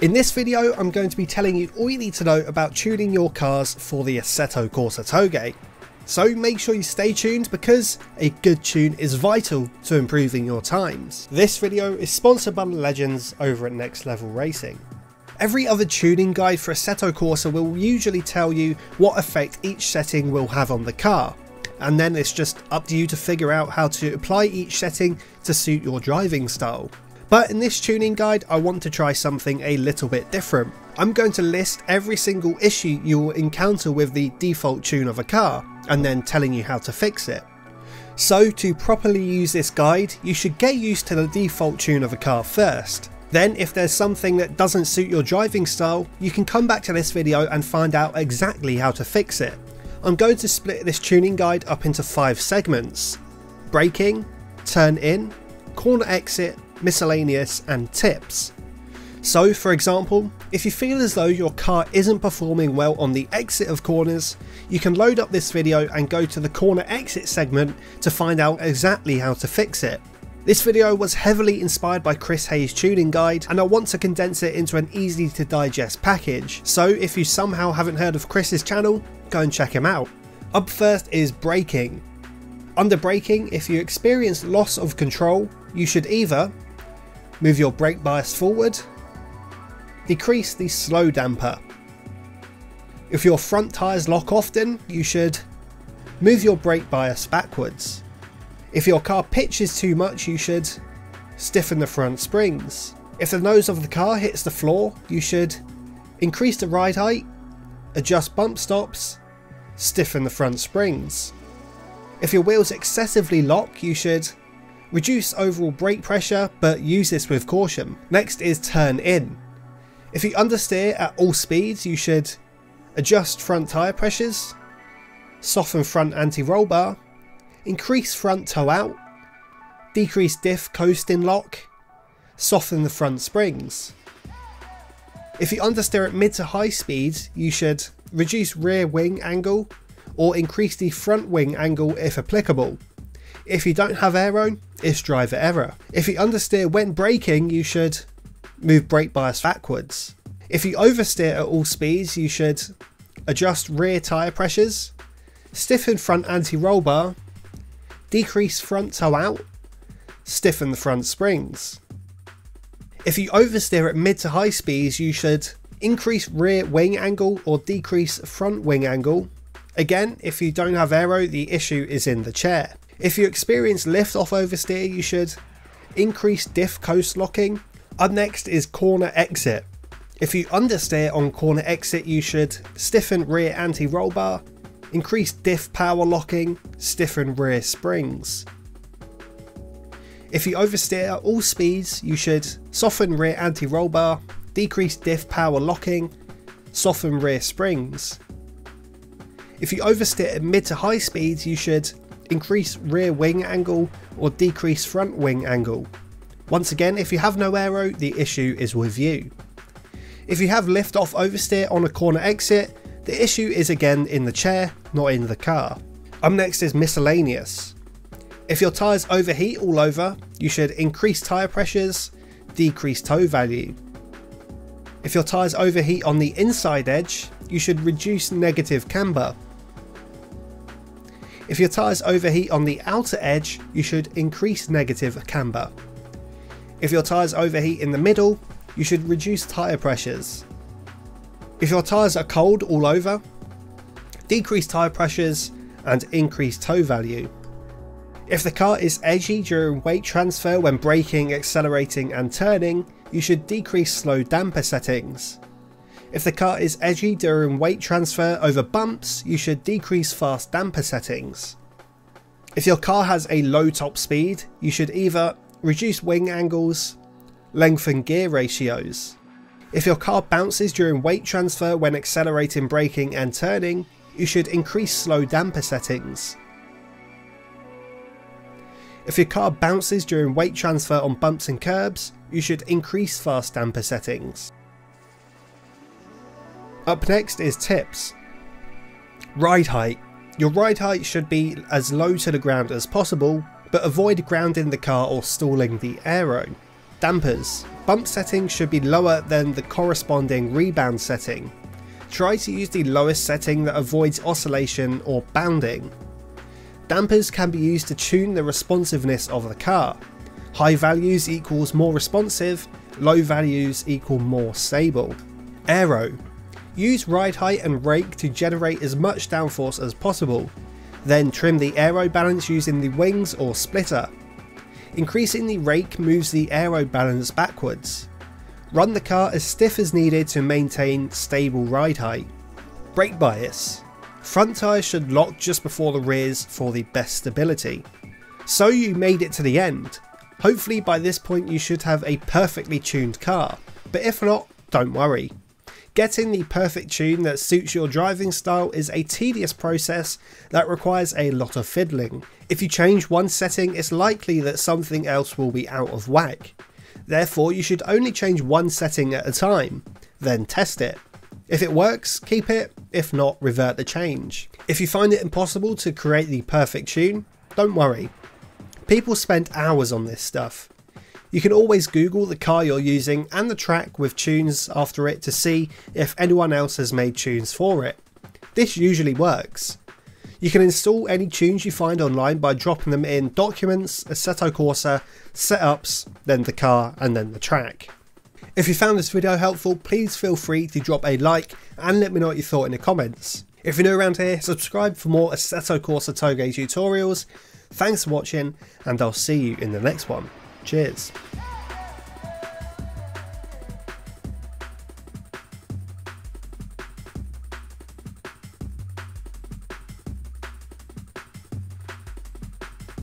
In this video I'm going to be telling you all you need to know about tuning your cars for the Assetto Corsa Touge. So make sure you stay tuned because a good tune is vital to improving your times. This video is sponsored by the legends over at Next Level Racing. Every other tuning guide for Assetto Corsa will usually tell you what effect each setting will have on the car, and then it's just up to you to figure out how to apply each setting to suit your driving style. But in this tuning guide I want to try something a little bit different. I'm going to list every single issue you will encounter with the default tune of a car, and then telling you how to fix it. So to properly use this guide, you should get used to the default tune of a car first. Then if there's something that doesn't suit your driving style, you can come back to this video and find out exactly how to fix it. I'm going to split this tuning guide up into 5 segments. Braking, turn in, corner exit, miscellaneous and tips. So for example, if you feel as though your car isn't performing well on the exit of corners, you can load up this video and go to the corner exit segment to find out exactly how to fix it. This video was heavily inspired by Chris Haye's tuning guide and I want to condense it into an easy to digest package, so if you somehow haven't heard of Chris's channel, go and check him out. Up first is braking. Under braking, if you experience loss of control, you should either move your brake bias forward, decrease the slow damper. If your front tyres lock often, you should move your brake bias backwards. If your car pitches too much, you should stiffen the front springs. If the nose of the car hits the floor, you should increase the ride height, adjust bump stops, stiffen the front springs. If your wheels excessively lock, you should reduce overall brake pressure, but use this with caution. Next is turn in. If you understeer at all speeds, you should adjust front tyre pressures, soften front anti-roll bar, increase front toe out, decrease diff coasting lock, soften the front springs. If you understeer at mid to high speeds, you should reduce rear wing angle or increase the front wing angle if applicable. If you don't have aero, it's driver error. If you understeer when braking, you should move brake bias backwards. If you oversteer at all speeds, you should adjust rear tyre pressures, stiffen front anti-roll bar, decrease front toe out, stiffen the front springs. If you oversteer at mid to high speeds, you should increase rear wing angle or decrease front wing angle. Again, if you don't have aero, the issue is in the chair. If you experience lift off oversteer, you should increase diff coast locking. Up next is corner exit. If you understeer on corner exit, you should stiffen rear anti-roll bar, increase diff power locking, stiffen rear springs. If you oversteer at all speeds, you should soften rear anti-roll bar, decrease diff power locking, soften rear springs. If you oversteer at mid to high speeds, you should increase rear wing angle or decrease front wing angle. Once again, if you have no aero, the issue is with you. If you have lift off oversteer on a corner exit, the issue is again in the chair, not in the car. Up next is miscellaneous. If your tyres overheat all over, you should increase tyre pressures, decrease toe value. If your tyres overheat on the inside edge, you should reduce negative camber. If your tyres overheat on the outer edge, you should increase negative camber. If your tyres overheat in the middle, you should reduce tyre pressures. If your tyres are cold all over, decrease tyre pressures and increase toe value. If the car is edgy during weight transfer when braking, accelerating and turning, you should decrease slow damper settings. If the car is edgy during weight transfer over bumps, you should decrease fast damper settings. If your car has a low top speed, you should either reduce wing angles, lengthen gear ratios, if your car bounces during weight transfer when accelerating, braking and turning, you should increase slow damper settings. If your car bounces during weight transfer on bumps and curbs, you should increase fast damper settings. Up next is tips. Ride height. Your ride height should be as low to the ground as possible, but avoid grounding the car or stalling the aero. Dampers. Bump setting should be lower than the corresponding rebound setting. Try to use the lowest setting that avoids oscillation or bounding. Dampers can be used to tune the responsiveness of the car. High values equals more responsive, low values equal more stable. Aero. Use ride height and rake to generate as much downforce as possible. Then trim the aero balance using the wings or splitter. Increasing the rake moves the aero balance backwards. Run the car as stiff as needed to maintain stable ride height. Brake bias. Front tyres should lock just before the rears for the best stability. So you made it to the end. Hopefully by this point you should have a perfectly tuned car, but if not, don't worry. Getting the perfect tune that suits your driving style is a tedious process that requires a lot of fiddling. If you change one setting, it's likely that something else will be out of whack. Therefore, you should only change one setting at a time, then test it. If it works, keep it, if not, revert the change. If you find it impossible to create the perfect tune, don't worry. People spend hours on this stuff. You can always Google the car you're using and the track with tunes after it to see if anyone else has made tunes for it. This usually works. You can install any tunes you find online by dropping them in Documents, Assetto Corsa, Setups, then the car and then the track. If you found this video helpful, please feel free to drop a like and let me know what you thought in the comments. If you're new around here, subscribe for more Assetto Corsa Touge tutorials. Thanks for watching and I'll see you in the next one. Cheers.